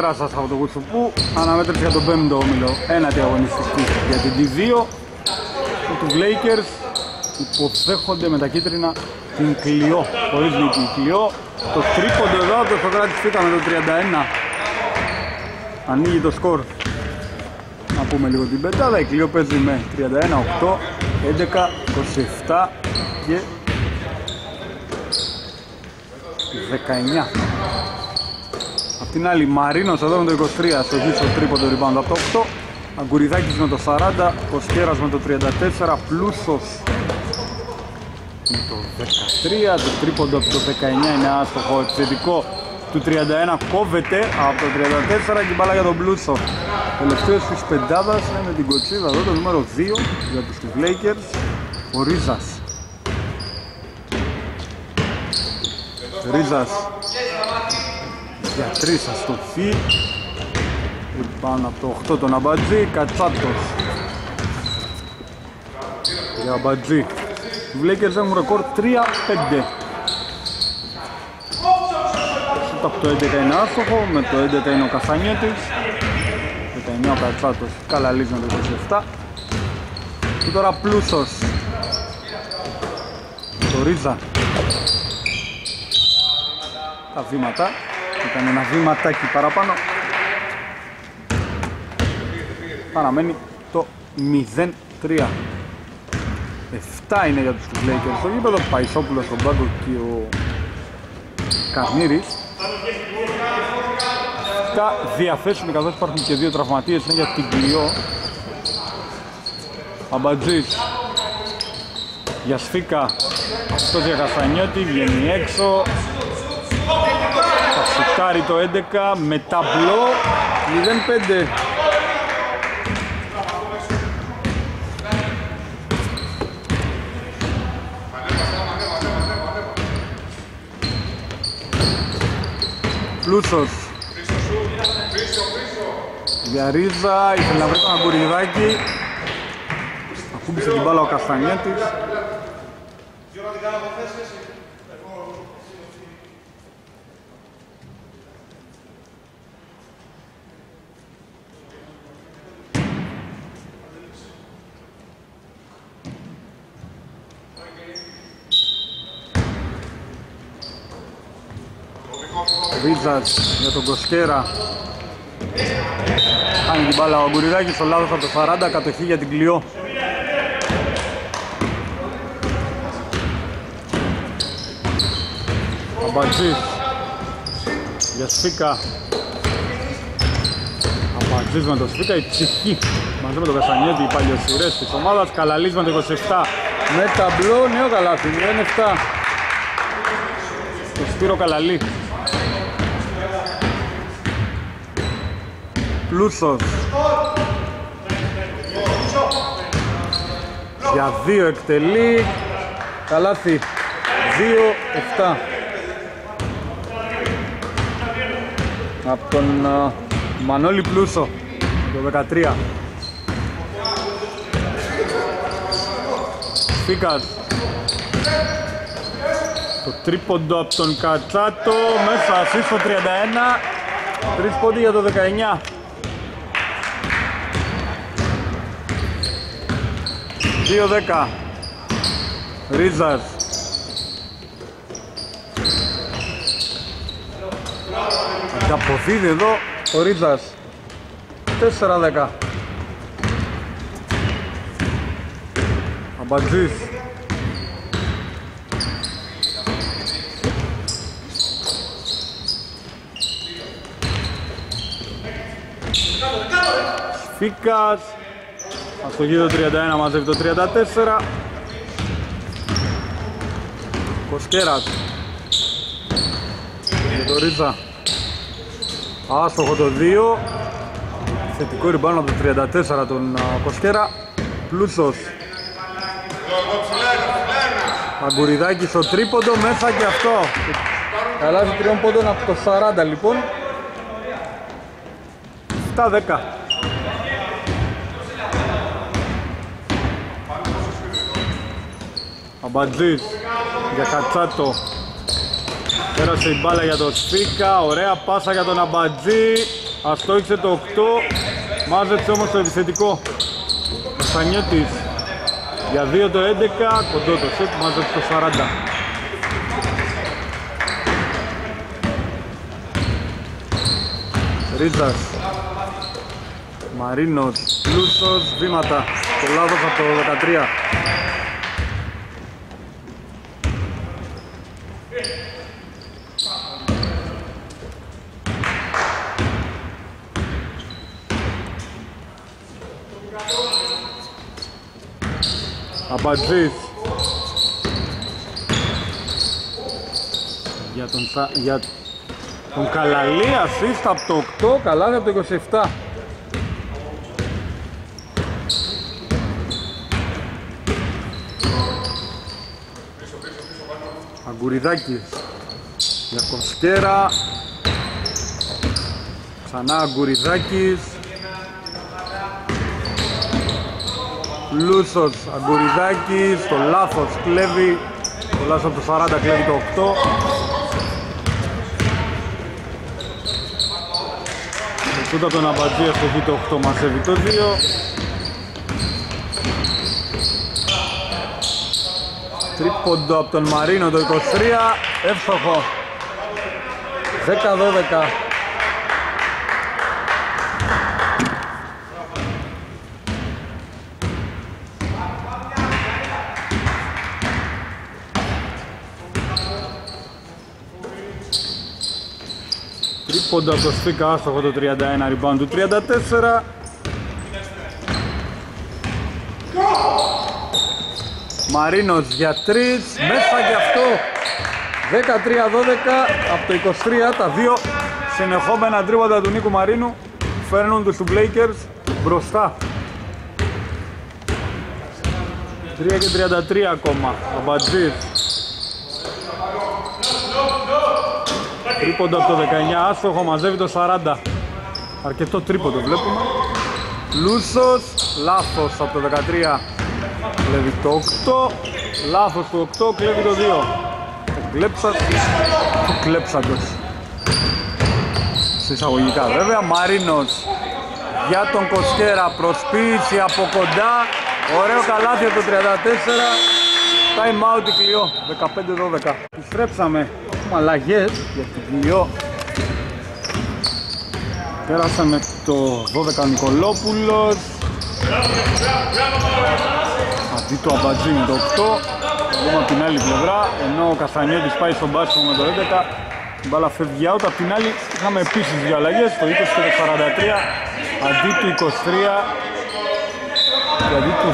Καλησπέρα σας από το Κουτσουπού. Αναμέτρηση για τον 5ο όμιλο ένατη αγωνιστική για την D2 τους Lakers υποδέχονται με τα κίτρινα την Κλειό. Χωρίς νίκη Κλειό. Το τρίποντο εδώ το Σοκράτη φύγα με το 31. Ανοίγει το σκορ. Να πούμε λίγο την πεντάδα. Η Κλειό παίζει με 31, 8, 11, 27 και 19. Απ' την άλλη Μαρίνος εδώ με το 23 στο γύψο τρίποντο rebound από το 8. Αγκουριδάκης με το 40, Κοσκέρας με το 34, Πλούσος με το 13, το τρίποντο από το 19 είναι άστοχο, επιθετικό του 31 κόβεται από το 34 και μπάλα για τον Πλούσο. Τελευταίος της πεντάδας είναι με την κοτσίδα εδώ, το νούμερο 2 για τους Lakers, ο Ρίζας. Ρίζας για τρεις θα στοφεί πάνω από το 8 τον Αμπατζή, Κατσάτος. Για Αμπατζή. Οι Βλέκερς έχουν ρεκόρ 3-5 από το 11 είναι άστοχο, με το 11 είναι ο Κασανιώτης. Με το 9 ο Κατσάτος. Καλαλίζει με το 27 και τώρα Πλούσος. Το Ρίζα. Τα βήματα ήταν ένα βήματάκι παραπάνω. Παραμένει το 0-3 7 είναι για τους Lakers στο γήπεδο. Παϊσόπουλος στον πάγκο και ο Καρνίρης τα διαθέσιμοι καθώς υπάρχουν και δύο τραυματίες είναι για την Κλειό. Αμπατζής για Σφίκα. Αυτός για Καστανιώτη βγαίνει έξω θα σουτάρει το 11 με ταμπλό 0-5 Πλούσος. Για Ρίζα, ήθελε να βρει τον Αγκουριδάκη Ακούμπησε την μπάλα ο Καστανιέτης Ρίζας για τον Κοσκέρα. Κάνει την μπάλα ο Αγκουριδάκης στο λάθος από το 40 κατοχή για την Κλειό. Αμπατζής για Σφίκα Αμπατζής με το Σφίκα η ψυχή. Μαζί με τον Κασανιέτη οι παλιοσυρές της ομάδας. Καλαλής με το 27 με ταμπλό νέο καλάθι 0-7 το Σπύρο Καλαλή Πλούσος για δύο εκτελεί. Καλάθι 2-7 από τον uh, Μανώλη Πλούσο το 13 Φίκας. Το τρίποντο από τον Κατσάτο μέσα σύστο 31 τρεις πόντι για το 19 2-10 Ρίζας. Ανταποδίδει εδώ ο Ρίζας. 4-10 Αμπατζής. Φίκας Αστοχή το 31 μαζεύει το 34 Κοσκέρας. Για το Ρίτσα. Άστοχο το 2 Θετικό ριμπάνω από το 34 τον Κοσκέρα. Πλούσος. Αγκουριδάκης στο τρίποντο μέσα και αυτό. Καλάζει τριών πόντων από το 40 λοιπόν. 7-10 Αμπατζής για Κατσάτο Πέρασε η μπάλα για τον Σφίκα, ωραία πάσα για τον Αμπατζή. Αστόχησε το 8, μάζεψε όμως το επιθετικό. Καστανιώτης για 2 το 11, κοντό το σετ, μάζεψε το 40. Ρίζας Μαρίνος, Πλούσος, βήματα Το λάθος από το 13 Αμπατζής για τον, για τον Καλαλή assist από το 8, καλά από το 27 Αγκουριδάκης. Για Κοσκέρα. Ξανά Αγκουριδάκης Λούσος Αγκουριδάκης το λάθος κλέβει το λάθος από το 40 κλέβει το 8 Σούτα τον Αμπατζίας στο το 8 μαζεύει το 2 Τρίποντο από τον Μαρίνο το 23, εύστοχο. 10-12. Τρίποντο από το Σφίκα, άστοχο το 31, rebound του 34. Μαρίνος για 3, μέσα και αυτό 13-12 από το 23 τα δύο συνεχόμενα τρίποτα του Νίκου Μαρίνου φέρνουν τους Blakers μπροστά 3 και 33 ακόμα Αμπατζής Τρίποντο από το 19 άστοχο μαζεύει το 40 Αρκετό τρίποντο βλέπουμε Λούσος λάθος από το 13 Κλέβει το 8, λάθος του 8, κλέβει το 2. Το κλέψα, το κλέψατος. Σε εισαγωγικά βέβαια, Μαρίνος για τον Κοσκέρα, προσποίηση από κοντά, ωραίο καλάθι από το 34. Time out η Κλειό, 15-12. Επιστρέψαμε, έχουμε αλλαγές για την Κλειό. Πέρασαμε το 12 Νικολόπουλος. Αντί το αμπατζή με το 8 Έχουμε από την άλλη πλευρά ενώ ο Καστανιώτης πάει στον μπάσκο με το 11 η μπάλα φεύγει out, από την άλλη είχαμε επίσης δύο αλλαγές το 20 και το 43 αντί του 23 και αντί του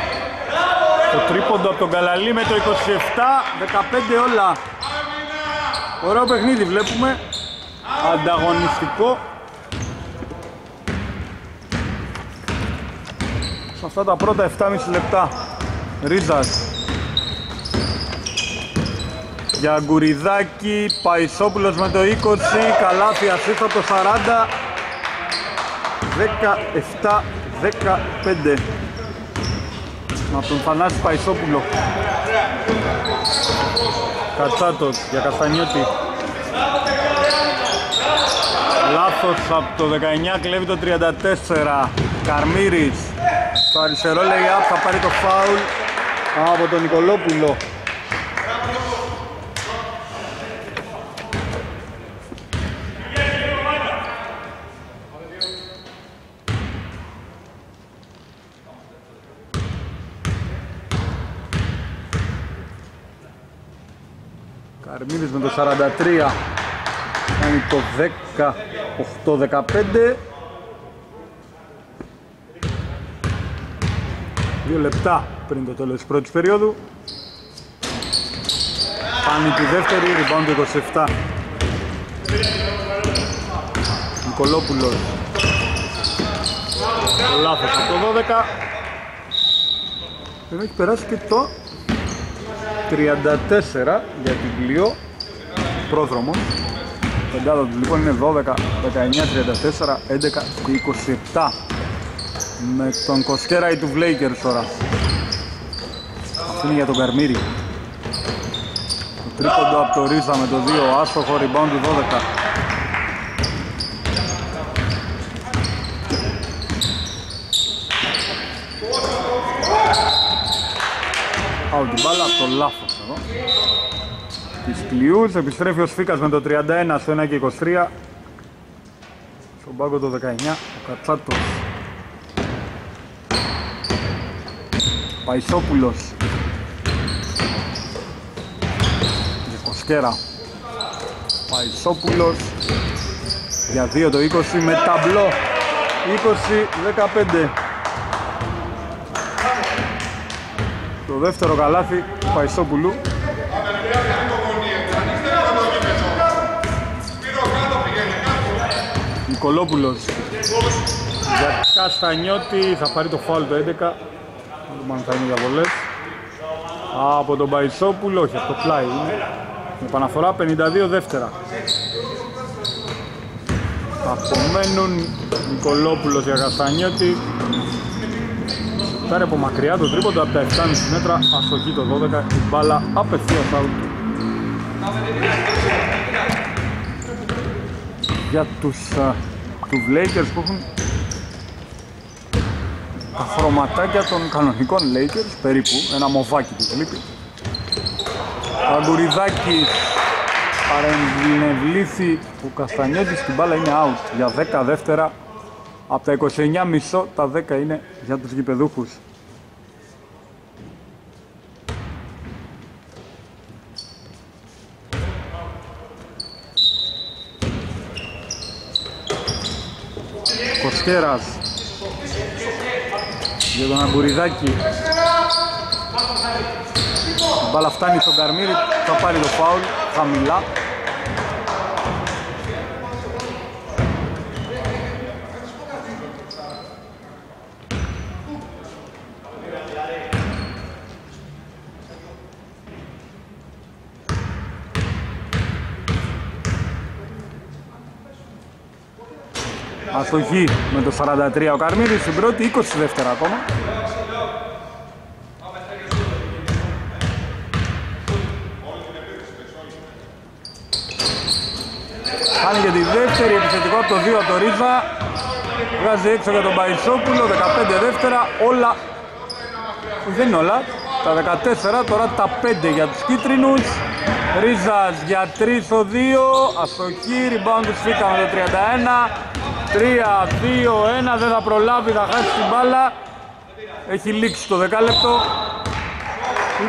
13 το τρίποντο από τον Καλαλή με το 27 15 όλα ωραίο παιχνίδι βλέπουμε. Ανταγωνιστικό. Αυτά τα πρώτα 7,5 λεπτά. Ρίζας. Για Γκουριδάκη, Παϊσόπουλος με το 20, Καλάθι ασίστα από το 40 17-15 από τον Θανάση Παϊσόπουλο Κατσάτος για Καστανιώτη Λάθος από το 19 κλέβει το 34 Καρμύρης στο αριστερό λέει up θα πάρει το φάουλ από τον Νικολόπουλο. Με το 43 κάνει το 18-15 Δύο λεπτά πριν το τέλος της πρώτης περίοδου. Κάνει τη δεύτερη, rebound 27. Νικολόπουλος. Λάθος από το 12. Ενώ έχει περάσει και το 34 για την Κλειό. Πρόδρομο. Πεντάδα του λοιπόν είναι 12, 19, 34, 11 και 27 με τον Κοσκέρα ή του Βλέικερ τώρα. Αυτό είναι για τον Καρμύρη. Το τρίποντο από το Ρίζα με το 2, άστοχο rebound του 12. Out την μπάλα, το λάθος εδώ. Της Κλειούς, επιστρέφει ο Σφίκας με το 31 στο 1 και 23. Στον πάγκο το 19, ο Κατσάτος. Παϊσόπουλος. Για Κοσκέρα. Παϊσόπουλος. Για 2 το 20 με ταμπλό. 20-15. Το δεύτερο καλάθι του Παϊσόπουλου. Νικολόπουλος. Για Καστανιώτη θα πάρει το φάουλ το 11 δεν θα είναι για βολές. Από τον Παϊσόπουλο, όχι από το πλάι είναι. Επαναφορά 52 δεύτερα. Απομένουν Νικολόπουλος για Καστανιώτη. Φτάρει από μακριά το τρίποντο από τα 7,5 μέτρα, ασοχή το 12, η μπάλα απευθείας out για τους uh, τους Lakers που έχουν τα χρωματάκια των κανονικών Lakers περίπου, ένα μοβάκι του λείπει. Αγκουριδάκης παρεμβλήθη ο Καστανιώτης την μπάλα είναι out για 10 δεύτερα. Από τα 29 μισό τα 10 είναι για τους γηπεδούχους Κοσκέρας για τον Αγκουριδάκη. Η μπάλα φτάνει στον Καρμύρη θα πάρει το φάουλ χαμηλά Αστοχή με το 43 ο Καρμύρης στην πρώτη 20 δεύτερα ακόμα. Κάνει και τη δεύτερη επιθετικό από το 2 από το Ρίζα. Βγάζει έξω για τον Παϊσόπουλο, 15 δεύτερα, όλα, δεν είναι όλα, τα 14, τώρα τα 5 για τους κίτρινους. Ρίζας για 3 στο 2, αστοχή, rebound του Σφίκα με το 31. 3, 2, 1, δεν θα προλάβει, θα χάσει την μπάλα. Έχει λήξει το δεκάλεπτο.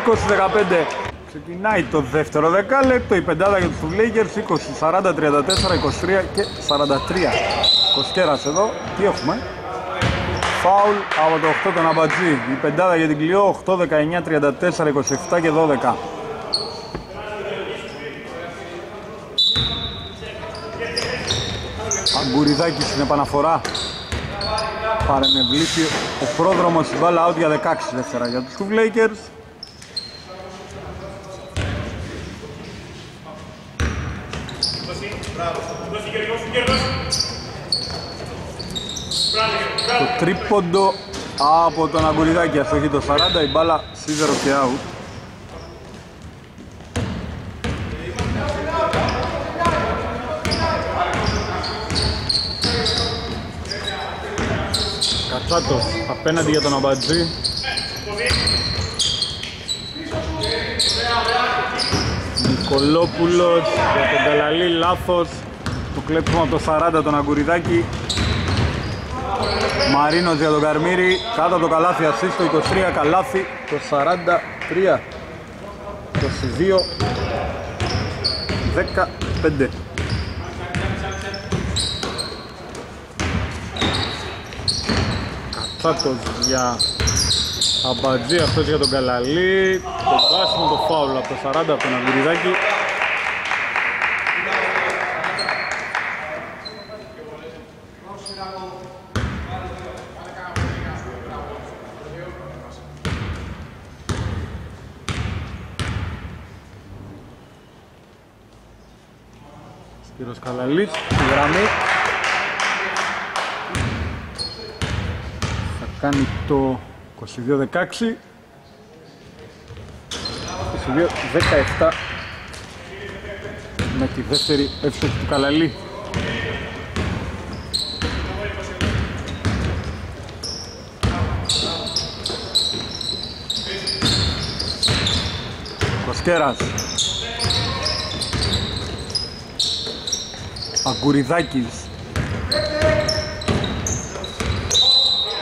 20-15. Ξεκινάει το δεύτερο δεκάλεπτο, η πεντάδα για τους Lakers 20, 40, 34, 23 και 43. Κοσκέρας εδώ, τι έχουμε; Φάουλ από το 8 τον Αμπατζή. Η πεντάδα για την Κλειό 8, 19, 34, 27 και 12. Αγκουριδάκη στην επαναφορά. Παρενευλήθη ο πρόδρομος στην μπάλα out για 16 δεύτερα για τους Hoof Lakers Το τρίποντο από τον Αγκουριδάκη αστοχή το 40 η μπάλα σίδερο και out Κατσάτος απέναντι για τον Αμπατζή. Νικολόπουλος για τον Καλαλή λάθος. Το κλέψουμε από το 40 τον Αγκουριδάκη. Μαρίνος για τον Καρμύρη. Κάτω από το καλάθι ασίστο 23 καλάθι το 43 22 15 Σάτος για Αμπατζή, αυτός για τον Καλαλή Το βάσιμο το φάουλ από το 40 από τον Αγκουριδάκη Σπύρος Καλαλής, στη γραμμή κάνει το 22-16 22-17 με τη δεύτερη εύστοχη του Καλαλή. Κοσκέρας. Αγκουριδάκης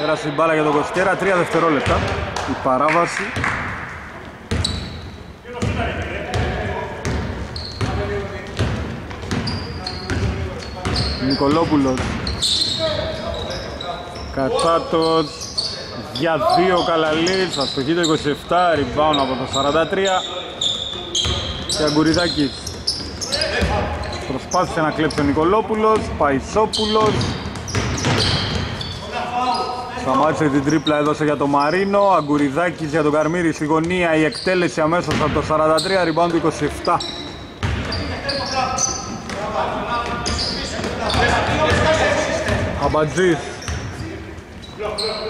Πέρασε η μπάλα για τον Κοσκέρα, 3 δευτερόλεπτα. Η παράβαση. Νικολόπουλος. Κατσάτος. Για δύο Καλαλής, αστοχή το 27, rebound από το 43 και Αγκουριδάκης. Προσπάθησε να κλέψει ο Νικολόπουλος, Παϊσόπουλος Σταμάτησε την τρίπλα, έδωσε για το Μαρίνο, Αγκουριδάκης για τον Καρμύρη στη γωνία, η εκτέλεση αμέσως από το 43, rebound του 27 Αμπατζής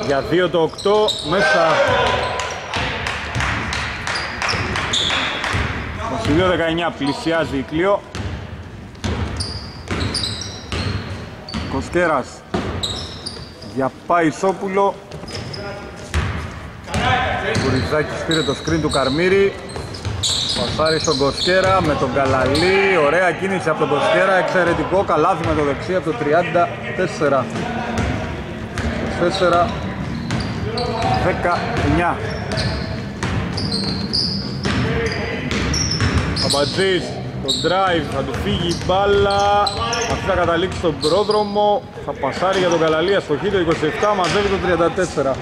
για 2 το 8 μέσα. 22-19 πλησιάζει η Κλείο Κοσκέρας για Παϊσόπουλο. Κουριζάκης πήρε το σκριν του Καρμύρη. Πασάρι στον Κοσκέρα με τον Καλαλή. Ωραία κίνηση από τον Κοσκέρα. Εξαιρετικό. Καλάθι με το δεξί από το 34 4 19 Αμπατζής το drive θα του φύγει η μπάλα. Αυτή θα καταλήξει στον πρόδρομο θα πασάρει για τον Καλαλία στο χείλο 27 μαζεύει το 34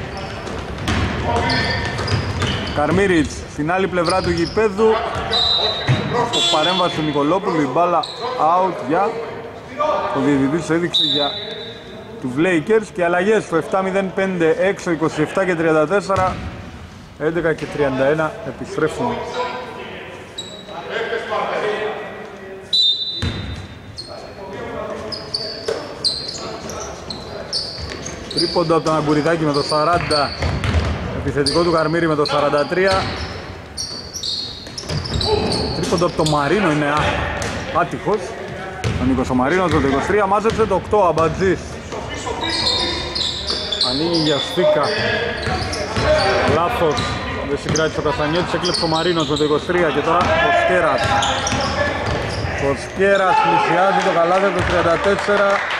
Καρμίριτς στην άλλη πλευρά του γηπέδου. Στο παρέμβαση του Νικολόπουλου η μπάλα out για ο διαιτητής έδειξε για του Lakers. Και αλλαγές στο 7-0-5 έξω 27 και 34 11 και 31 επιστρέφουν Τρίποντο από τον Αγκουριδάκη με το 40 επιθετικό του Καρμύρη με το 43 Τρίποντο από το Μαρίνο είναι άτυχος. Ο Νίκος ο Μαρίνος το 23 μάζεψε το 8 Αμπατζής. Ανοίγει για Σφίκα. Λάθος. Δεν συγκράτησε ο Καστανιώτης Έκλεψε ο Μαρίνος με το 23 Και τώρα ο Σκέρας. Ο Σκέρας πλησιάζει το καλάθι το 34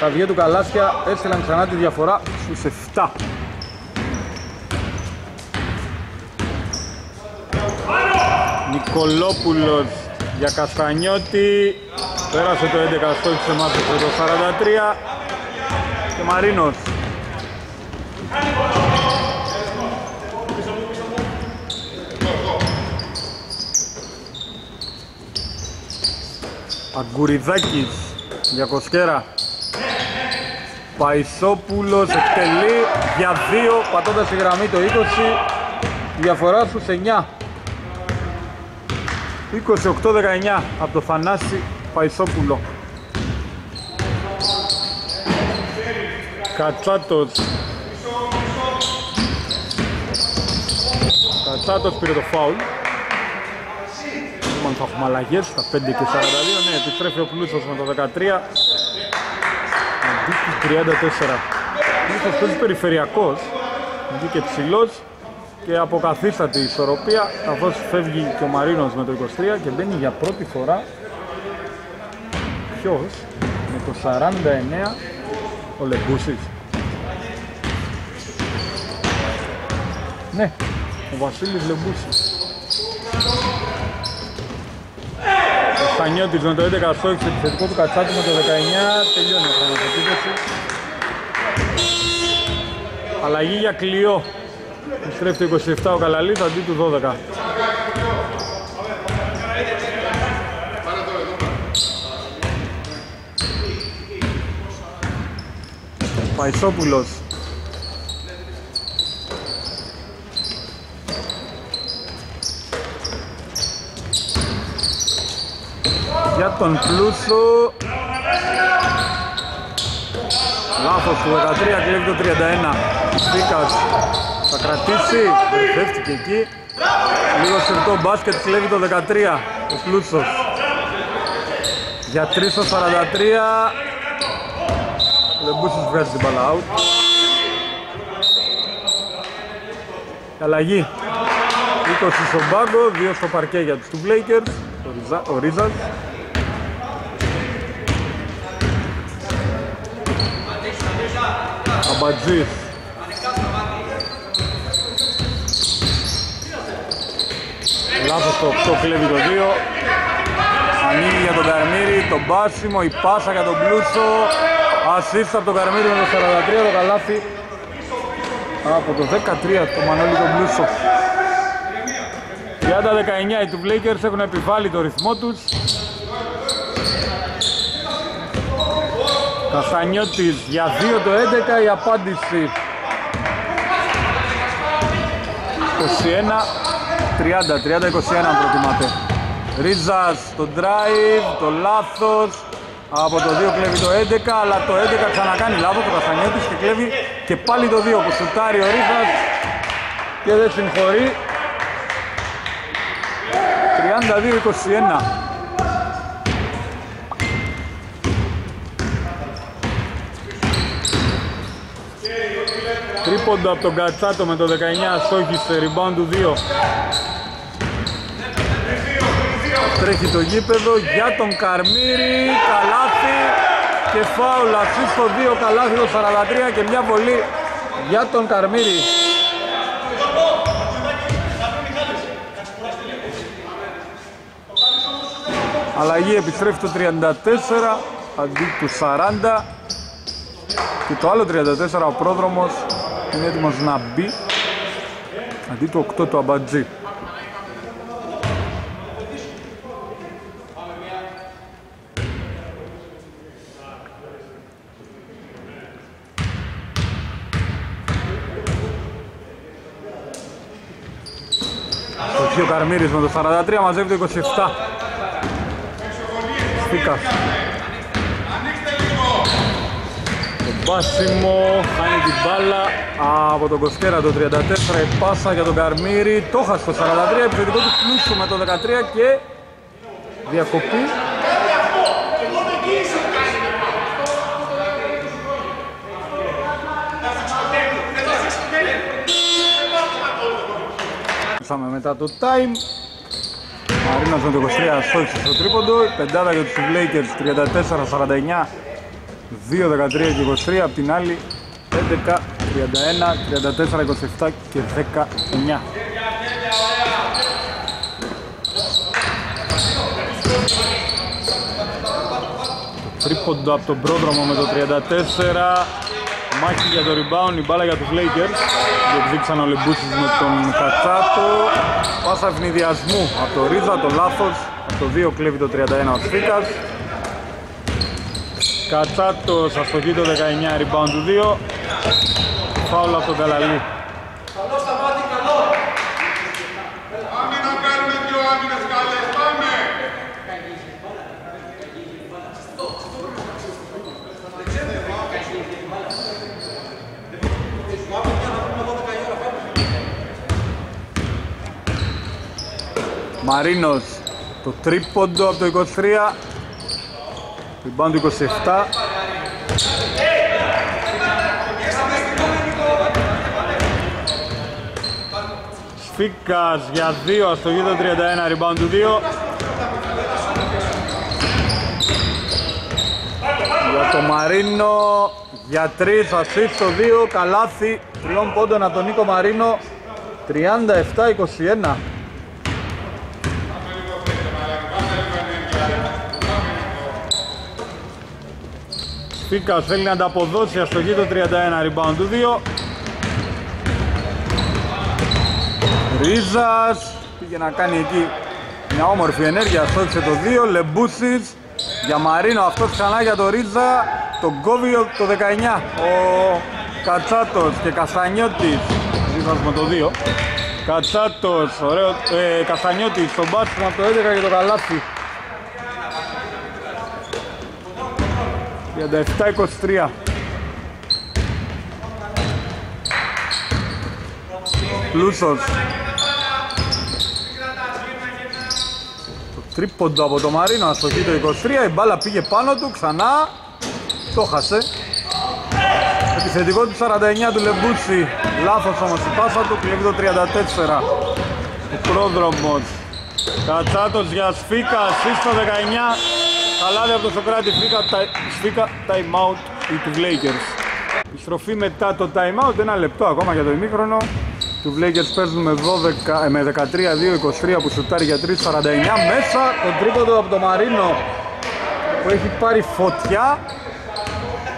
Τα βγαίνει του Καλάσια έστειλαν ξανά τη διαφορά στους 7 Νικολόπουλος για Καστανιώτη Πέρασε το 11 στόχισε μάθησε το 43 και Μαρίνος. Αγκουριδάκης για Κοσκέρα. Παϊσόπουλος εκτελεί για δύο πατώντας η γραμμή το 20 διαφορά στους 9 28-19 από το Θανάση Παϊσόπουλο. Κατσάτος. Κατσάτος πήρε το φάουλ. Λοιπόν θα έχουμε αλλαγές στα 5 και 42 Ναι, επιστρέφει ο Πλούσος με το 13 Αντίκη 34 Πλούσος παίζει περιφερειακός Βγήκε ψηλός και αποκαθίσταται η ισορροπία καθώς φεύγει και ο Μαρίνος με το 23 και μπαίνει για πρώτη φορά ποιος; Με το 49 ο Λεμπούσης. Ναι, ο Βασίλης Λεμπούσης. Ο Στανιώτης με το 11 στόχισε επιθετικό του Κατσάκη με το 19 τελειώνει η χρονοτοπίδεση. Αλλαγή για κλειό. Στρέφει το 27 ο Καλαλής αντί του 12. Παϊσόπουλος για τον Πλούσο λάθος του 13 κλέβει το 31 Στίκας θα κρατήσει περιφεύτηκε εκεί λίγο συρτό μπάσκετ κλέβει το 13 ο Πλούσος Για 3 στο 43. Λεμπούσης βγάζει την μπάλα out. Αλλαγή. 20 στον πάγκο, 2 στο παρκέ για τους του Blakers. Ο Ρίζας. Αμπατζής. Λάθος το 8 κλέβει το 2. Ανοίγει για τον Καρμύρη, τον Πάσιμο, η πάσα για τον Πλούσο. Ασίστα από τον Καρμύρη με το 43, το καλάθι. Από το 13 το Μανώλη τον Πλούσο. 30-19 οι του Blakers έχουν επιβάλει το ρυθμό τους. Καστανιώτης για 2 το 11 η απάντηση 21 30, 30-21 αν προτιμάτε. Ρίζας το drive, το λάθος. Από το 2 κλέβει το 11 αλλά το 11 ξανακάνει λάθος το Καστανιώτης και κλέβει και πάλι το 2 που σουτάρει ο Ρίζας και δεν συγχωρεί. 32-21 Τρίποντο από τον Κατσάτο με το 19 στόχισε rebound του 2 Τρέχει το γήπεδο για τον Καρμύρη Καλάθι και φάουλ ασύ στο 2 Καλάθι το 43 και μια βολή για τον Καρμύρη. Αλλαγή επιστρέφει το 34 αντί του 40 και το άλλο 34 ο πρόδρομος είναι έτοιμος να μπει αντί του 8 του Αμπατζή. Το ο Καρμύρης με το 43 μαζεύει το 27. Φίκας. Μπάσιμο, χάνει την μπάλα από τον Κοσκέρα το 34, η πάσα για τον Καρμύρη, το χασε το 43, επιθετικό του πλούσιο με το 13 και διακοπή. Ήρθαμε μετά το time. Μαρίνας με το 23 στόχισε στο τρίποντο, πεντάδα για τους Lakers 34-49 2, 13 και 23, απ' την άλλη 11, 31, 34, 27 και 19. Τρίποντο από τον πρόδρομο με το 34 Μάχη για το rebound, η μπάλα για τους Lakers. Διεκδίξαν ο Λεμπούσης με τον Κατσάτο. Πάσα ευνηδιασμού από το Ρίζα, το λάθος. Από το 2 κλέβει το 31 ο Σφίκας Κατσάτος αστοχή το 19 rebound του 2 Φάουλα από τον Καλαλή. Καλό σταμάτη, καλό. Πάμε να κάνουμε δυο άμυνες καλές, πάμε. Μαρίνος το τρίποντο από το 23 Rebound 27. Σφίκας για 2 στο γύρο 31, rebound του 2. Για το Μαρίνο, για 3, assist στο 2, καλάθι, τριών πόντων από τον Νίκο Μαρίνο, 37-21. Φίκας θέλει να ανταποδώσει αστοχή το 31 rebound του 2 Ρίζας. Πήγε να κάνει εκεί μια όμορφη ενέργεια στόχισε το 2 Λεμπούσης για Μαρίνο αυτός ξανά για το Ρίζα. Το Γκόβιο το 19 ο Κατσάτος και Καστανιώτης. Ρίζας με το 2 Κατσάτος, ωραίο, ε, Καστανιώτης, τον μπάτσιμο από το 11 και το καλάθι 37-23 Πλούσος. Το Τρίποντο από το Μαρίνο, αστοχή το 23, η μπάλα πήγε πάνω του, ξανά. Το χάσε. Επιθετικό του 49 του Λεμπούτσι, λάθος όμως η πάσα του, κλέβει το 34. Ο πρόδρομος, Κατσάτος για Σφίκα, σύστο 19, χαλάδι από το Σοκράτη, Σφίκα, time out του Lakers. Η στροφή μετά το time out, ένα λεπτό ακόμα για το ημίχρονο. Του Lakers παίζουν με, 12, με 13-2-23 που σουτάρει για 3-49 μέσα το τρίποντο από το Μαρίνο που έχει πάρει φωτιά.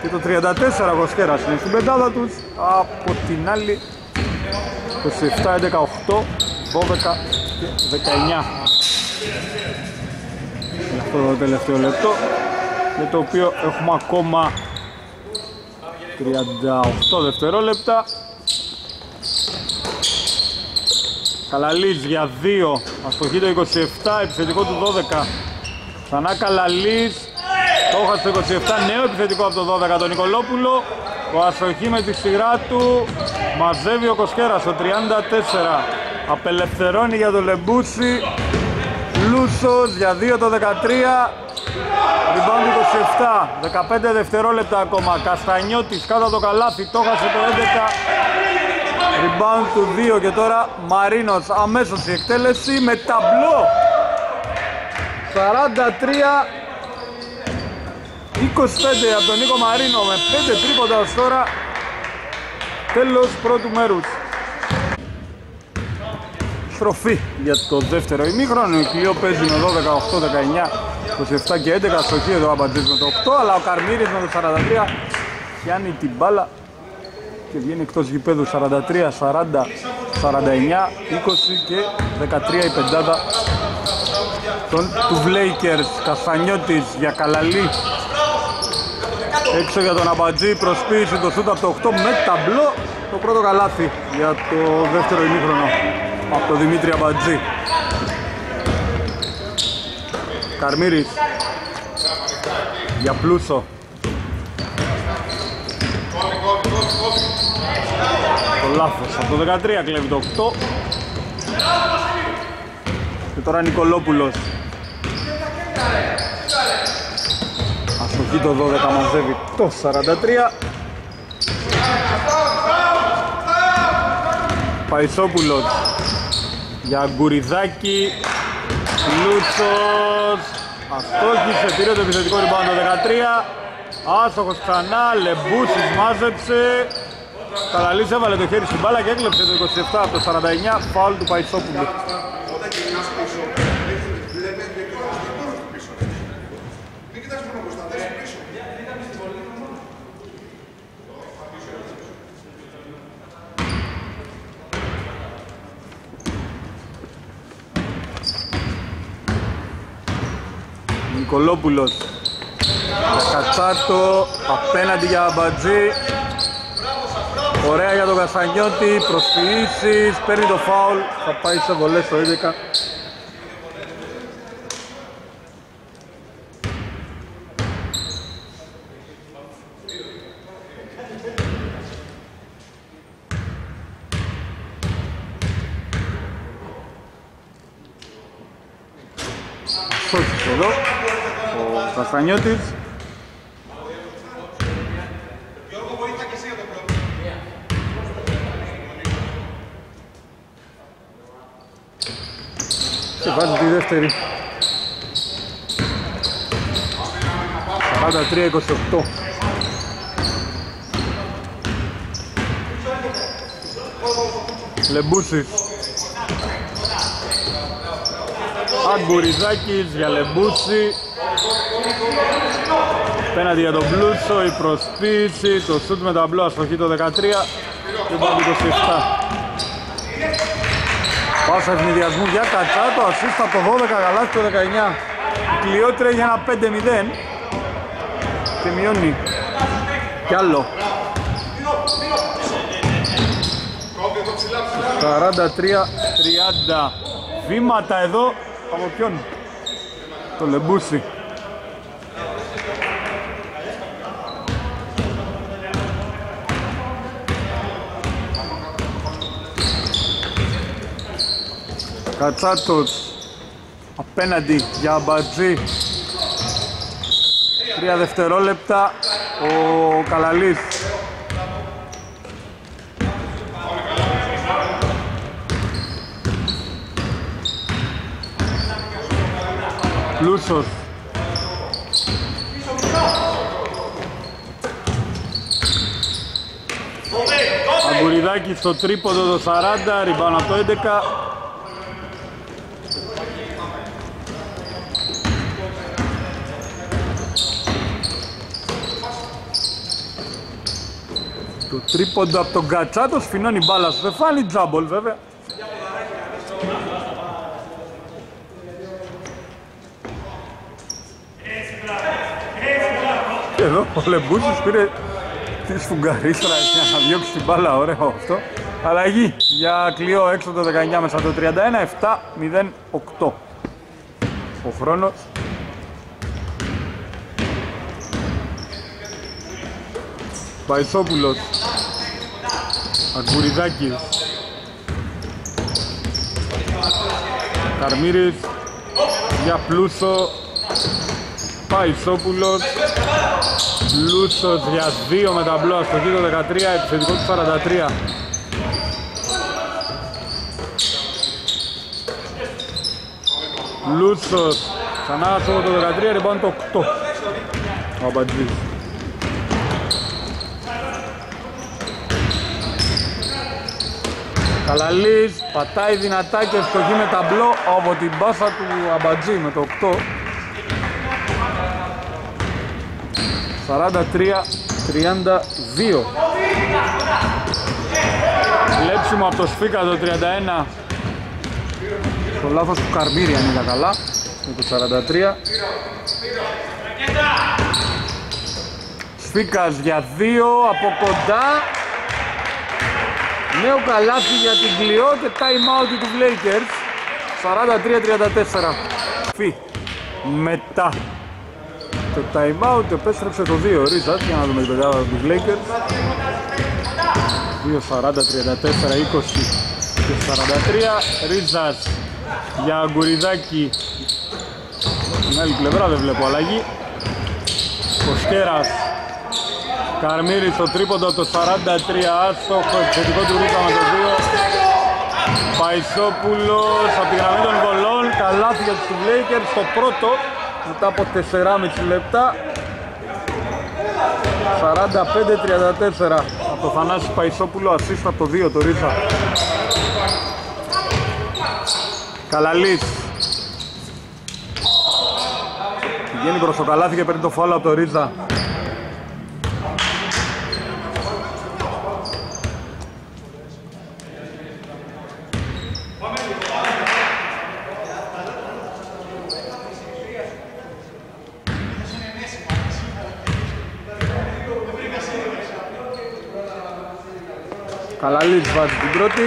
Και το 34 Κοσκέρας είναι στην πεντάδα τους. Από την άλλη 27-18 12 και 19 αυτό το τελευταίο λεπτό για το οποίο έχουμε ακόμα 38 δευτερόλεπτα. Καλαλής για 2 αστοχή το 27 επιθετικό του 12 ξανά Καλαλής το έχασε το 27 νέο επιθετικό από το 12 τον Νικολόπουλο. Ο αστοχή με τη σειρά του μαζεύει ο Κοσκέρας το 34 απελευθερώνει για το Λεμπούτσι. Λούσος για 2 το 13 Rebound 27, 15 δευτερόλεπτα ακόμα. Καστανιώτης κάτω το καλάθι, το έχασε το 11. Rebound του 2 και τώρα Μαρίνος αμέσως η εκτέλεση με ταμπλό. 43 25 από τον Νίκο Μαρίνο με 5 τρίποτα ως τώρα. Τέλος πρώτου μέρους. Στροφή για το δεύτερο ημίχρονο. Η Κλειό παίζει με 12, 8, 19 27 και 11 στοχή εδώ Αμπατζής με το 8 αλλά ο Καρμύρης με το 43 πιάνει την μπάλα και βγαίνει εκτός γηπέδου 43, 40, 49, 20 και 13 η πεντάδα τον, του Βλέικερς. Καστανιώτης για Καλαλή. Έξω για τον Αμπατζή προσποίηση το σούτ από το 8 με ταμπλό. Το πρώτο καλάθι για το δεύτερο ημίχρονο από τον Δημήτρη Αμπατζή Καρμύρης. Για πλούσο. Το λάθος. Από το 13 κλέβει το 8 και τώρα Νικολόπουλος. Αστοχή το 12 μαζεύει το 43 Παϊσόπουλος. Για Γκουριδάκη Λούτσος. Αστόχησε, πήρε το επιθετικό rebound το 13 Άστοχος ξανά, Λεμπούσης μάζεψε Καλαλής έβαλε το χέρι στην μπάλα και έκλεψε το 27 από το 49 Φάουλ του Παϊσόπουλου Νικολόπουλος. Κατσάτο απέναντι για Αμπατζή. Ωραία για τον Καστανιώτη, προσφυήσεις, παίρνει το φάουλ, θα πάει σε βολές στο 11 Καστανιώτης. Και βάζει τη δεύτερη. 43-28. Λεμπούσης Αγκουριζάκης για Λεμπούση Πέναντι για τον Πλούσο, η προσποίηση, το σούτ με ταμπλό αστοχή το 13 και το 27. Πάσα ευνηδιασμού για Κατσάτο, ασίστα από το 12, γαλάτι το 19. Κλειό για ένα 5-0 και μειώνει κι άλλο. 43-30 βήματα εδώ από ποιον; Το Λεμπούσι Κατσάτος απέναντι για Μπατζή. Τρία δευτερόλεπτα ο Καλαλής. Πλούσος. Αγκουριδάκης στο τρίποδο το 40, ριμπάνω το 11. Το τρίποντο από τον Κατσάτος σφινώνει μπάλα στο στεφάνι, τζάμπολ βέβαια. Και εδώ ο Λεμπούσης πήρε τη σφουγγαρίστρα για να διώξει την μπάλα, ωραίο αυτό. Αλλαγή για κλειό έξω το 19 μέσα το 31, 7-0-8. Ο χρόνος Παϊσόπουλος Αγκουριδάκης. Καρμύρης. Για Πλούσο. Παϊσόπουλος Πλούσος για 2 με ταμπλό στο γύρο 13 επιθετικό του 43 Λούτσος ξανά στο το 13 λοιπόν το 8 ο Αμπατζής Καλαλής πατάει δυνατά και ευστοχή με ταμπλό από την μπάσα του Αμπατζή με το 8 43-32 Λέψιμο από το Σφίκα το 31 Το λάθος του Καρμύρη αν είδα καλά με το 43 Σφίκας για 2 από κοντά Νέο καλάθι για την Κλειό και time out του Lakers. 43-34 Φι. Μετά. Το time out επέστρεψε το 2 ο Ρίζας για να δούμε την πεντάδα του Lakers. 2 40 34 20 και 43 Ρίζας για Αγκουριδάκη. Την άλλη πλευρά δεν βλέπω αλλαγή. Κοσκέρας Καρμύρη στο τρίποντο το 43 άστοχο επιθετικό του Ρίζα με το 2 Παϊσόπουλος από τη γραμμή των βολών καλάθι για τους Lakers στο πρώτο μετά από 4,5 λεπτά. 45-34 από το Θανάση Παϊσόπουλο ασίστα το 2 το Ρίζα. Καλαλής. Πηγαίνει προς το καλάθι και παίρνει το φόλο από το Ρίζα Καλαλής βάζεις την πρώτη.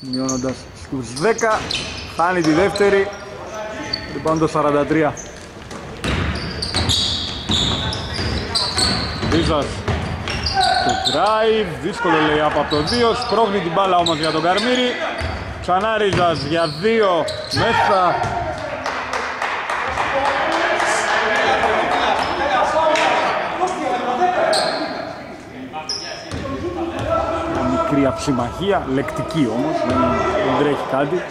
Μειώνοντας στους 10. Χάνει τη δεύτερη. Λοιπόν το 43. Ρίζας το drive, δύσκολο λέει από το 2, σπρώχνει την μπάλα όμως για τον Καρμύρη Ξανά Ρίζας για 2 μέσα μικρή αψημαχία, λεκτική όμως, δεν, δεν τρέχει κάτι.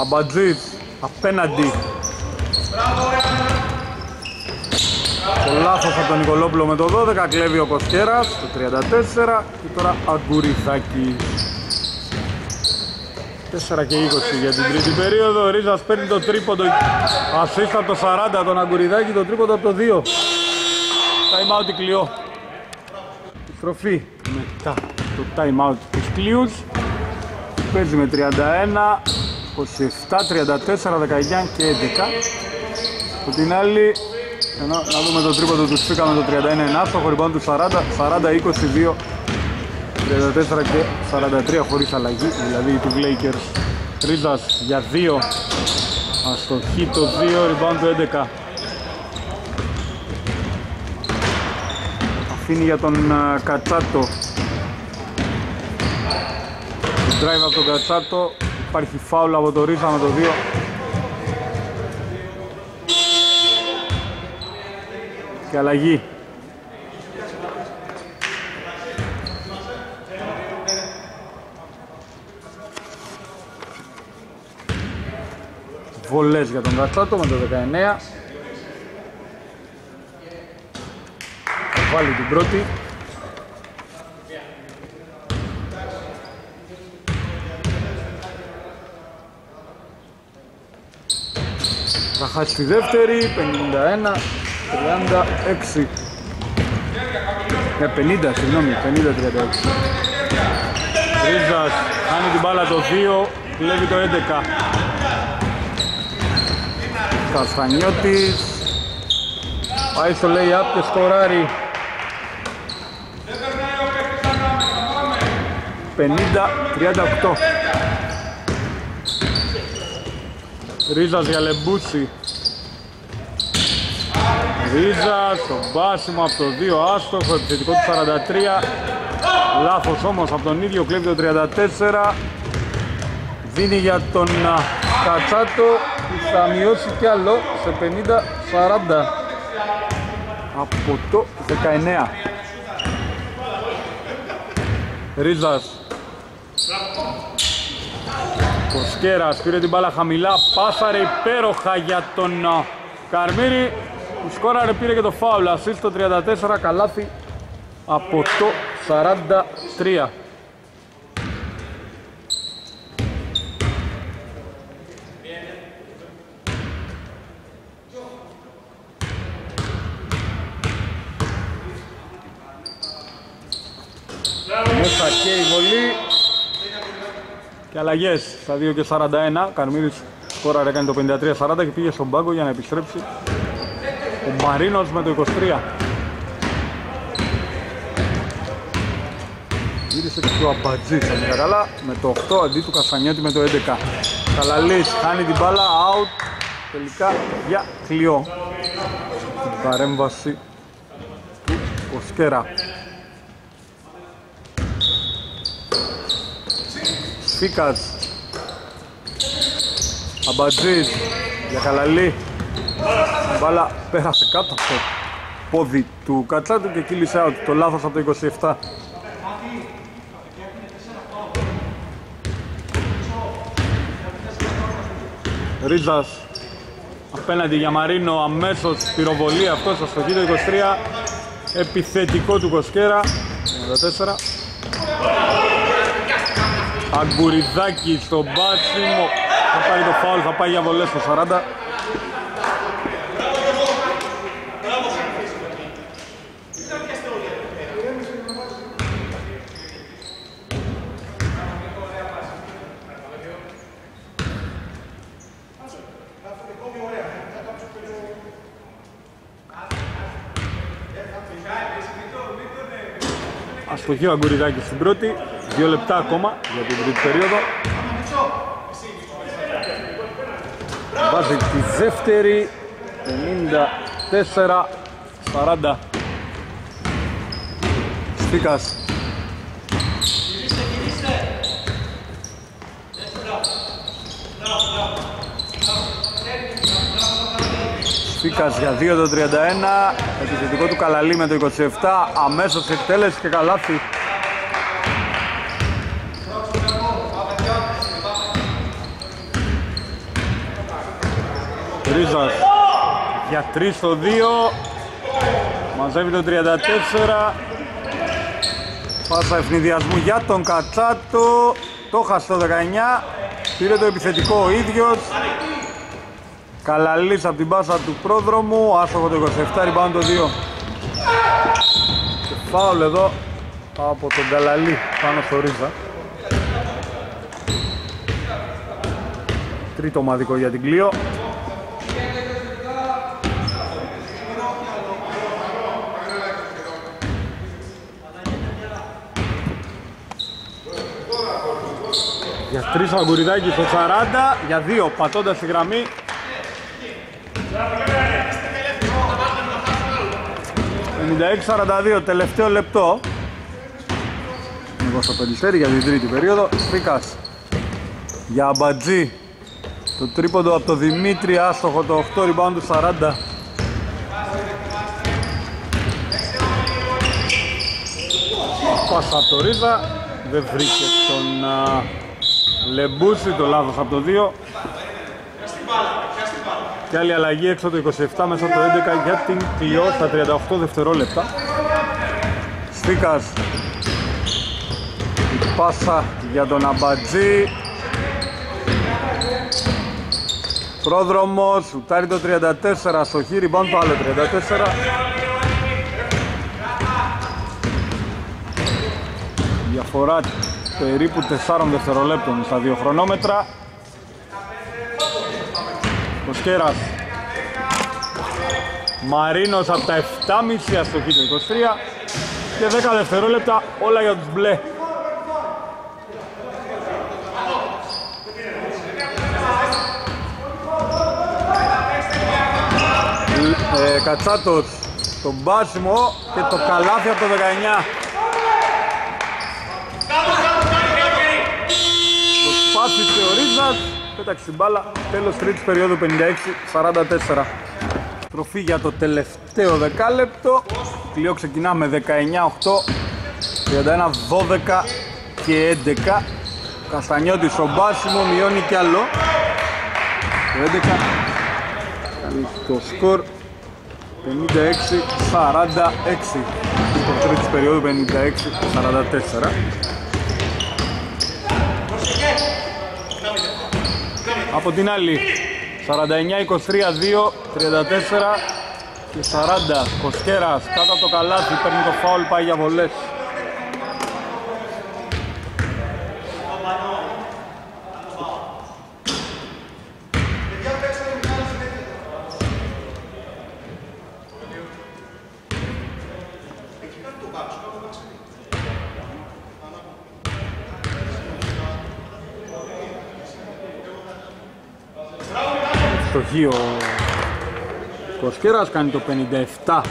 Αμπατζής απέναντι το λάθος από τον Νικολόπουλο με το 12, κλέβει ο Κοσκέρας το 34 και τώρα Αγκουριδάκης 4 και 20 για την τρίτη περίοδο. Ο Ρίζας παίρνει το τρίποντο. Ασίστα από το 40 τον Αγκουριδάκη, το τρίποντο από το 2. Time out η Κλειό. Στροφή μετά το time out τους Κλείους. Παίζει με 31, 27, 34, 19 και 11. Από την άλλη, ενώ, να δούμε το τρίποντο του Σφίκα με το 31 ενάστοχο, λοιπόν του 40, 40, 22 34 και 43 χωρίς αλλαγή, δηλαδή του Lakers. Ρίζας για 2 Αστοχή το 2, rebound το 11. Αφήνει για τον α, Κατσάτο. Drive από τον Κατσάτο. Υπάρχει φάουλ από το Ρίζα με το 2. Και αλλαγή. Βολές για τον Κατσάτο με το 19. Θα βάλει την πρώτη. Θα χάσει τη δεύτερη, 51, 36. Ε, 50, συγγνώμη, 50-36. Ρίζας χάνει την μπάλα το 2, κλέβει το 11. Καστανιώτης πάει στο lay-up και σκοράρει. 50-38 Ρίζας για Λεμπούτσι. Ρίζας, το μπάσιμο από το 2 άστοχο, επιθετικό του 43 Λάθος όμως από τον ίδιο κλέβει το 34 Δίνει για τον Κατσάτο που θα μειώσει κι άλλο σε 50-40 από το 19 Ρίζας. Κοσκέρας πήρε την μπάλα χαμηλά πάσαρε υπέροχα για τον Καρμύρη που σκόραρε πήρε και το φάουλ. Ασίστ το 34 καλάθι από το 43 Μέσα και η βολή. Και αλλαγές. Στα 2 και 41 Καρμίδης σκόραρε έκανε το 53-40 και πήγε στον πάγκο για να επιστρέψει ο Μαρίνος με το 23 Γύρισε και ο Αμπατζής αν είναι καλά με το 8 αντί του Κασανιώτη με το 11 Καλαλής χάνει την μπάλα out. Τελικά για κλειό. Την παρέμβαση του Κοσκέρα Φίκας. Αμπατζής. Για Καλαλή Μπάλα πέρασε κάτω από το πόδι του Κατσάτου και κύλησε out. Το λάθος από το 27 Ρίζας. Απέναντι για Μαρίνο αμέσως πυροβολεί αυτός στο στοχή το 23 επιθετικό του Κοσκέρα. 94 Αγκουριδάκι στο μπάσιμο. Θα πάρει το φάουλ, θα πάει για βολές στο 40 Αστοχή ο Αγκουριδάκης στην πρώτη Δύο λεπτά ακόμα για την τρίτη περίοδο. Βάζει τη δεύτερη 54-40. Στίκας. Στίκας για 2 το 31, επιθετικό του Καλαλή με το 27, αμέσως εκτέλεση και καλάθι Ρίζας για 3 στο 2 μαζεύει το 34 πάσα ευνηδιασμού για τον Κατσάτο. Το χασε το 19 πήρε το επιθετικό ο ίδιος. Καλαλής από την πάσα του πρόδρομου. Άστοχο το 27 rebound το 2 και φάουλ εδώ από τον Καλαλή πάνω στο Ρίζα. Τρίτο ομαδικό για την Κλείο Τρεις Μαγκουριδάκη στο 40 για δύο πατώντας τη γραμμή. Yeah. 56-42 τελευταίο λεπτό. Εγώ στο Πελιστέρι για την τρίτη περίοδο. Φίκας για Αμπατζή. Το τρίποντο από το Δημήτρη Άστοχο το 8 rebound του 40. Πάσα από το Ρίζα, δεν βρήκε τον Λεμπούση, το λάθος από το 2. Και άλλη αλλαγή έξω το 27 μέσα το 11 για την Κλειό στα 38 δευτερόλεπτα. Στίκας. Η πάσα για τον Αμπατζή. Πρόδρομος, σουτάρει το 34 στο χείρι, πάνω το άλλο 34. Διαφορά περίπου 4 δευτερολέπτων στα δύο χρονόμετρα. Ο Σκέρας Μαρίνος από τα 7,5 αστοχή το 23 και 10 δευτερόλεπτα όλα για τους μπλε. Ε, Κατσάτος τον μπάσιμο και το καλάθι από το 19. Το σπάθι θεωρίζας Πέταξε την μπάλα, τέλος τρίτης περίοδου 56-44. Τροφή για το τελευταίο δεκάλεπτο. Κλειό ξεκινά με 19-8, 31-12 και 11. Καστανιώτης ο Μπάσιμο μειώνει κι άλλο. Το 11 κάνει το σκορ 56-46. Το τρίτης περίοδου 56-44. Από την άλλη 49, 23, 2, 34 και 40 Κοσκέρας κάτω από το καλάθι παίρνει το φάουλ πάει για βολές Στοχεί ο Κοσκέρας, κάνει το 57 46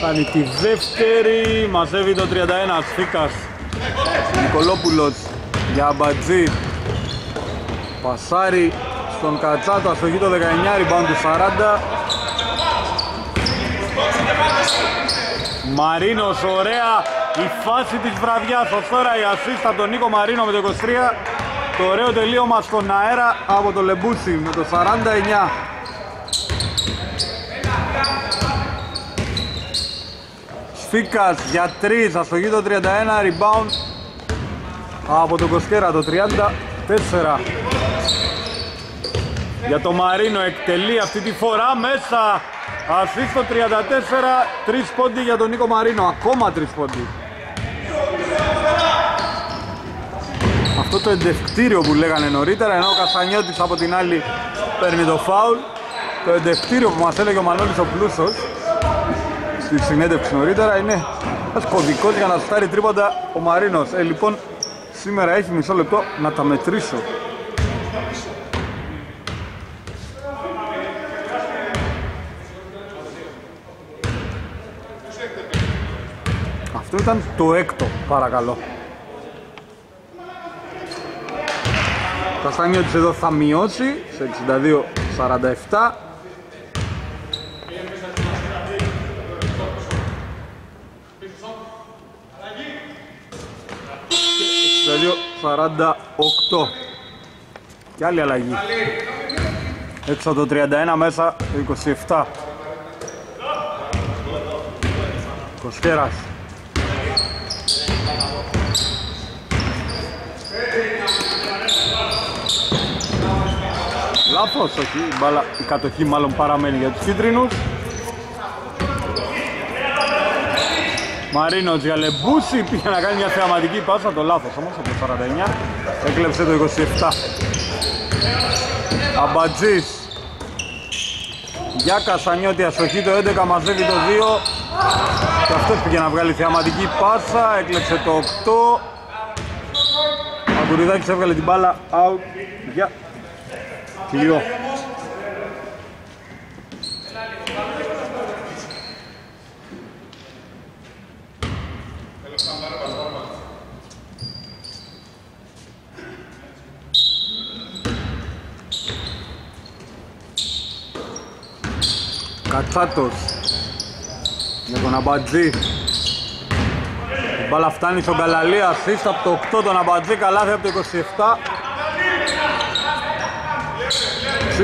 Κάνει τη δεύτερη, μαζεύει το 31 Σφίκας Νικολόπουλος. Για Αμπατζή Πασάρι στον Κατσάτο, αστοχή το 19, rebound του 40 Μαρίνος, ωραία η φάση της βραδιάς ως τώρα η ασίστα από τον Νίκο Μαρίνο με το 23 το ωραίο τελείωμα στον αέρα από το Λεμπούση με το 49 Σφίκας για 3 αστοχή το 31 rebound από τον Κοσκέρα το 34 για το Μαρίνο εκτελεί αυτή τη φορά μέσα. Ασίστ το 34, 3 πόντι για τον Νίκο Μαρίνο, ακόμα 3 πόντι. Αυτό το εντευκτήριο που λέγανε νωρίτερα ενώ ο Καστανιώτης από την άλλη παίρνει το φάουλ το εντευκτήριο που μας έλεγε ο Μανώλης ο Πλούσος στη συνέντευξη νωρίτερα είναι ένας κωδικός για να στάρει τρίποτα ο Μαρίνος ε, λοιπόν σήμερα έχει μισό λεπτό να τα μετρήσω Αυτό ήταν το έκτο, παρακαλώ. Καστανιώτης εδώ θα μειώσει σε 62-47 48 και άλλη αλλαγή. Έξω το 31 μέσα το 27 Κοσκέρας Λάθος, όχι, η, μπάλα, η κατοχή μάλλον παραμένει για τους κίτρινους. Μαρίνος για Λεμπούση πήγε να κάνει μια θεαματική πάσα, το λάθος όμως από το 49, έκλεψε το 27. Αμπατζής. Για Κασανιώτη αστοχή το 11 μαζεύει το 2 και αυτός πήγε να βγάλει θεαματική πάσα, έκλεψε το 8 Αγκουριδάκης έβγαλε την μπάλα out. Για κλειό. Κατσάτος. Για τον Αμπατζή. Η μπάλα φτάνει στον Καλαλή, assist από το 8 τον Αμπατζή, καλάθι από το 27 62-50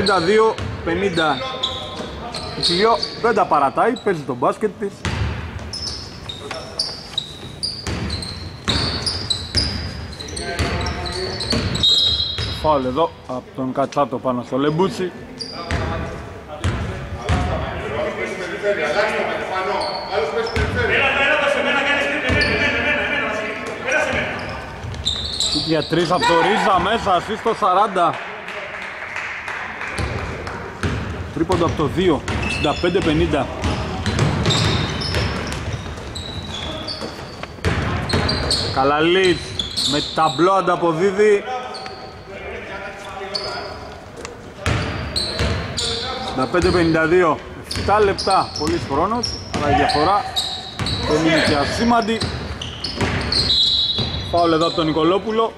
Η Κιλιό δεν τα παρατάει, παίζει το μπάσκετ της. Φάουλ εδώ από τον Κατσάτο πάνω στο Λεμπούτσι. Για τρεις από το Ρίζα μέσα, ασύ στο 40 Τρίποντο από το 2, 65-50 Καλαλής με ταμπλό ανταποδίδει. 65-52 7 λεπτά, πολύς χρόνος αλλά η διαφορά δεν είναι και ασήμαντη. Πάω εδώ από τον Νικολόπουλο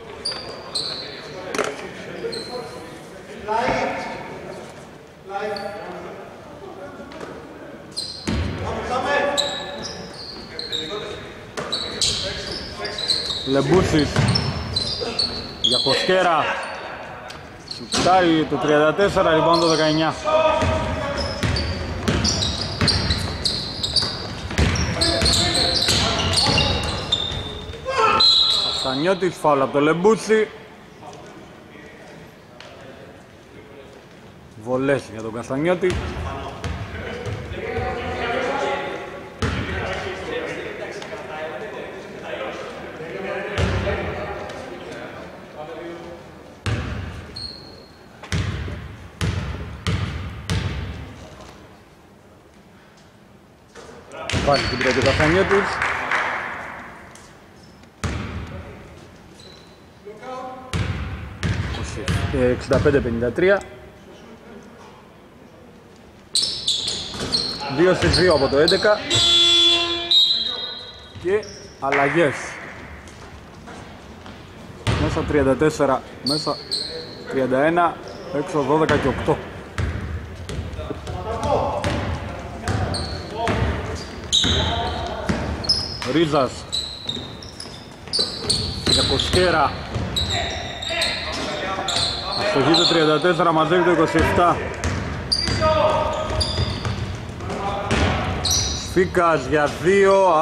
Λεμπούσης για Κοσκέρα. Σουτάρει το 34, λοιπόν το 19 Καστανιώτης, φάουλ από το Λεμπούτσι Βολές για τον Καστανιώτη Πάλι την πρώτη Καστανιώτης 65-53 2 στις 2 από το 11 και αλλαγές. Μέσα 34 μέσα 31 έξω 12 και 8 Ρίζας για Κοσκέρα Αστοχή το 34, μαζεύει το 27. Σφίκας για 2,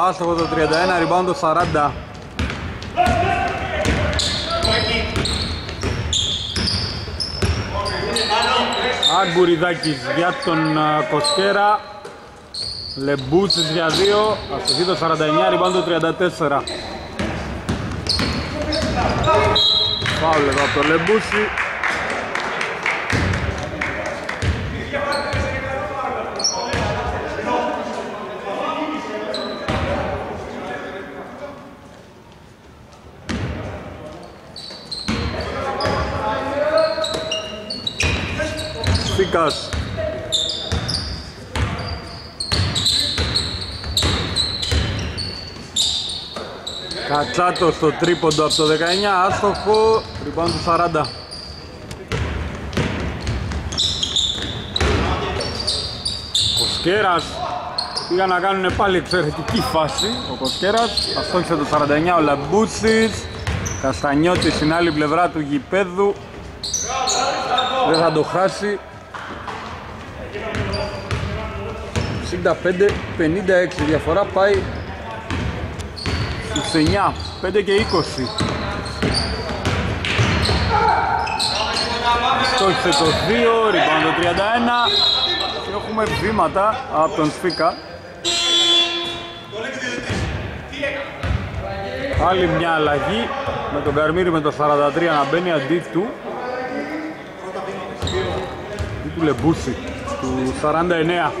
άστοχο το 31, rebound το 40. Αγκουριδάκης για τον Κοσκέρα Λεμπούτσης για 2 Αστοχή το 49, rebound το 34 Φάουλ εδώ από το Λεμπούτσι Φίκας Κατσάτο στο τρίποντο από το 19, άστοχο, rebound του 40. Κοσκέρας πήγαν να κάνουν πάλι εξαιρετική φάση. Ο Κοσκέρας, αστόχησε το 49 ο Λαμπούτσης, Καστανιώτης στην άλλη πλευρά του γηπέδου, δεν θα το χάσει, 65-56 διαφορά πάει στους 9, 5 και 20 Στόχισε το 2, rebound το 31 και έχουμε βήματα από τον Σφίκα. Άλλη μια αλλαγή με τον Καρμύρη με το 43 να μπαίνει αντί του. Του Λεμπούση του 49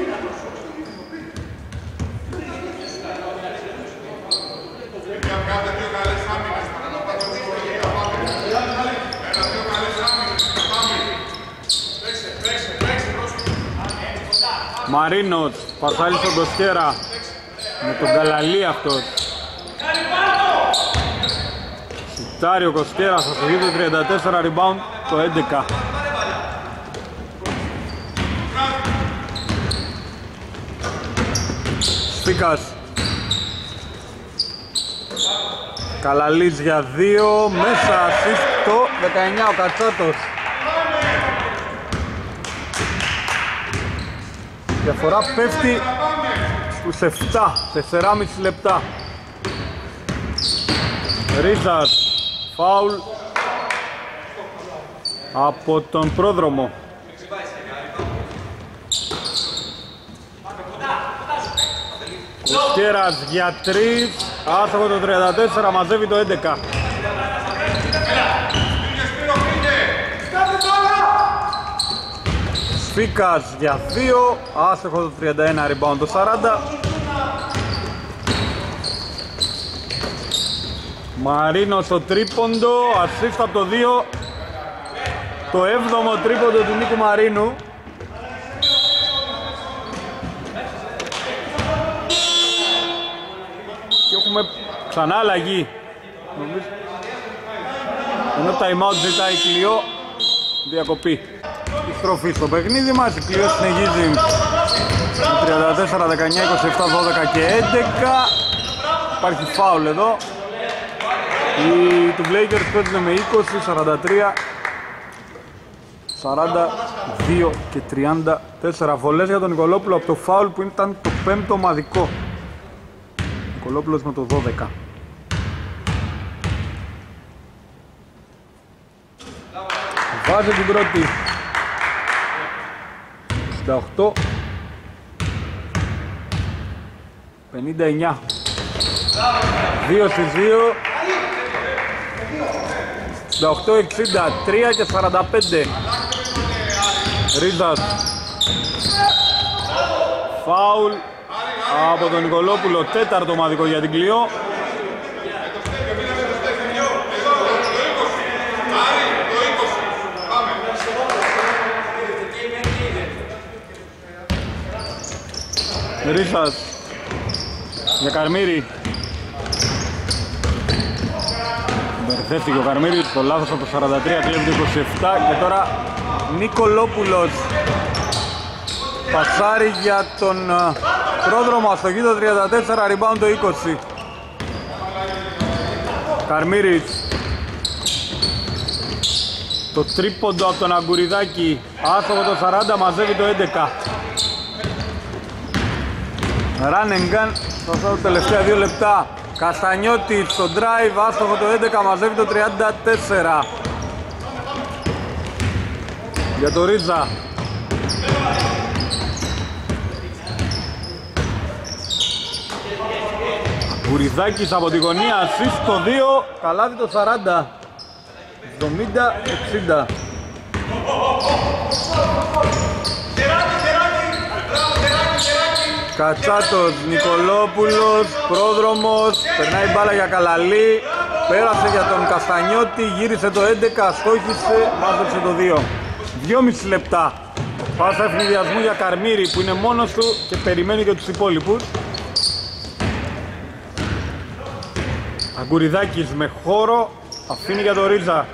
Μαρίνος, πασάρει στον Κοσκέρα με τον Καλαλή αυτός. Σουτάρει ο Κοσκέρας, θα το 34, rebound το 11. Σπίκας Καλαλής για δύο, μέσα assist το 19 ο Κατσάτος. Διαφορά πέφτει στους 7, 4,5 λεπτά. Ρίζας, φάουλ από τον πρόδρομο. Κέρας για 3, Άστοχο το 34, μαζεύει το 11. Σφίκας για 2, άστοχος το 31, rebound το 40. Μαρίνο στο τρίποντο, assist από το 2. Το 7ο τρίποντο του Νίκου Μαρίνου. έχουμε ξανά αλλαγή. Ενώ time out ζητάει Κλειό, διακοπή. Η στροφή στο παιχνίδι μας, η Κλειό συνεχίζει 34, 19, 27, 12 και 11. Υπάρχει φάουλ εδώ. Οι του Blakers παίζουν με 20, 43, 42 και 34 βολές για τον Νικολόπουλο από το φάουλ που ήταν το πέμπτο ομαδικό. Νικολόπουλος με το 12. Βάζει την πρώτη. 68. 59. 2 στις 2. 68, 63 και 45. Ρίζας. Φάουλ από τον Νικολόπουλο, τέταρτο μαδικό για την Κλειό. Ρίσας για Καρμύρη Μπερδεύτηκε ο Καρμύρη, το λάθος από το 43 κλέβει το 27 και τώρα Νικολόπουλος Πασάρι για τον πρόδρομο αστοχή το 34, rebound το 20. Καρμύρης. Το τρίποντο από τον Αγκουριδάκη. Άστοχο το 40, μαζεύει το 11. Run and gun στο τελευταία δύο λεπτά. Καστανιώτη στο drive, άστοχο το 11, μαζεύει το 34. Για το Ρίτζα. Κουριδάκης από τη γωνία, assist το 2, καλάδι το 40. 70-60. Κατσάτος, Νικολόπουλος, πρόδρομος, περνάει μπάλα για Καλαλή, πέρασε για τον Καστανιώτη, γύρισε το 11, στόχισε, μάζεψε το 2. 2,5 λεπτά. Πάσα ευνηδιασμού για Καρμύρη που είναι μόνος του και περιμένει και τους υπόλοιπους. Αγκουριδάκης με χώρο, αφήνει για το Ρίτζα.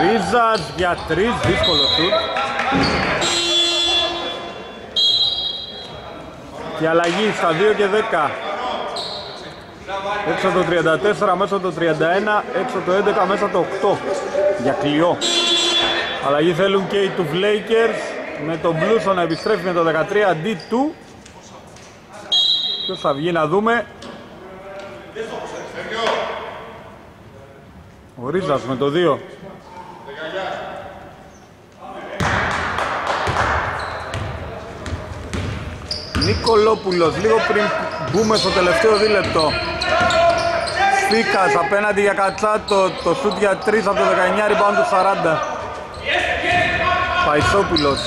Ρίζας για τρεις, δύσκολο σουτ. Και αλλαγή στα 2 και 10. Έξω το 34, μέσα το 31, έξω το 11, μέσα το 8. Για κλειό. Αλλαγή θέλουν και οι του Lakers με τον Μπλούσο να επιστρέφει με το 13 αντί του ποιος θα βγει να δούμε ο Ρίζας με το 2 Νικολόπουλος λίγο πριν μπούμε στο τελευταίο δίλεπτο. Φίκας απέναντι για Κατσάτο το σούτ για 3 από το 19 rebound του 40 Παϊσόπουλος.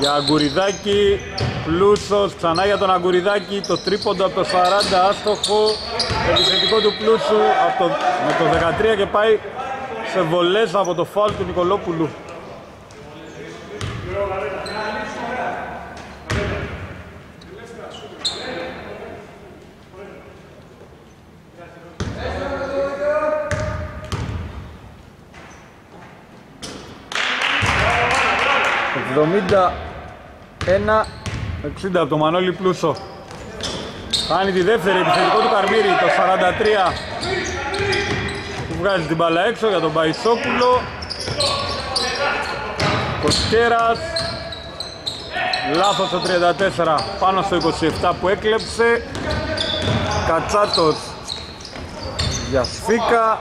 Για Αγκουριδάκη, Πλούσος, ξανά για τον Αγκουριδάκη, το τρίποντο από το 40, άστοχο, επιθετικό του Πλούσου από το, με το 13 και πάει σε βολές από το φάουλ του Νικολόπουλου. Εβδομήντα ένα 60 από το Μανώλη Πλούσο. Κάνει τη δεύτερη επιθετικό του Καρμύρη, το 43. Του βγάζει την μπάλα έξω για τον Παϊσόπουλο. Κοσκέρας. Λάθος το 34, πάνω στο 27 που έκλεψε. Κατσάτος για Σφίκα.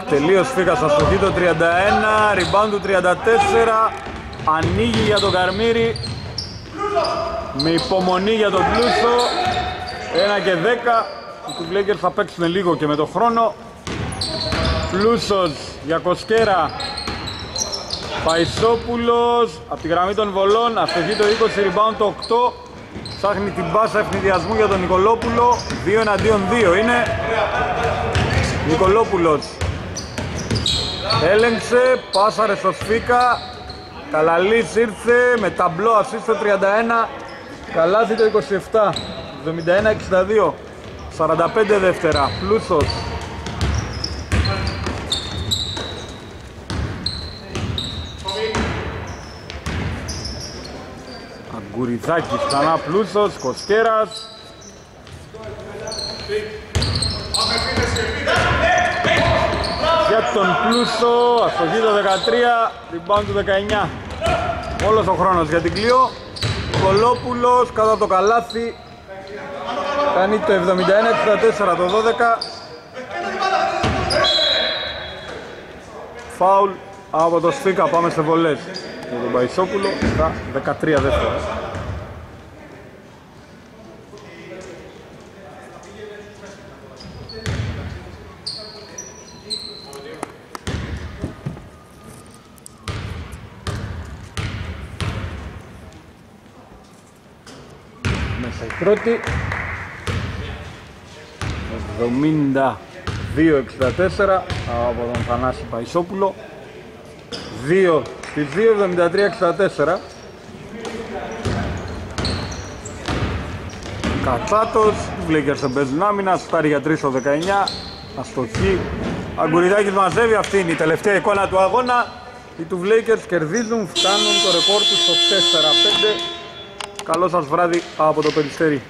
Εκτελεί ο Σφίκας αστοχή το 31, rebound του 34. Ανοίγει για τον Καρμύρη με υπομονή για τον Πλούσο 1 και 10 οι Κουβλέγκερ θα παίξουν λίγο και με τον χρόνο. Πλούσος για Κοσκέρα. Παϊσόπουλος από τη γραμμή των βολών αστοχή το 20 rebound το 8 ψάχνει την πάσα ευνηδιασμού για τον Νικολόπουλο. 2 εναντίον 2 είναι. Νικολόπουλος έλεγξε, πάσαρε στο Σφίκα. Καλαλής ήρθε με ταμπλό ασίστ το 31 Καλάθι το 27 71-62 45 δεύτερα. Πλούσος. Αγκουριδάκης ξανά Πλούσος. Κοσκέρας για τον Πλούσο, αστοχή το 13, rebound του 19. Όλος ο χρόνος για την Κλειό. Κολόπουλος κάτω από το καλάθι. Κάνει το 71-64 το 12. Φάουλ από το Σφίκα, πάμε σε βολές. Με τον Παϊσόπουλο στα 13 δεύτερα. Πρώτη. 72-64 από τον Θανάση Παϊσόπουλο. 2 στις 2 73-64 Κατσάτος, Βλέκερ σε παίζουν άμυνα, στάρει για 3 στο 19 Αστοχή. Αγκουριδάκης μαζεύει, αυτή είναι η τελευταία εικόνα του αγώνα. Οι του Βλέκερς κερδίζουν, φτάνουν το ρεκόρ τους στο 4-5 Καλό σας βράδυ από το Περιστέρι.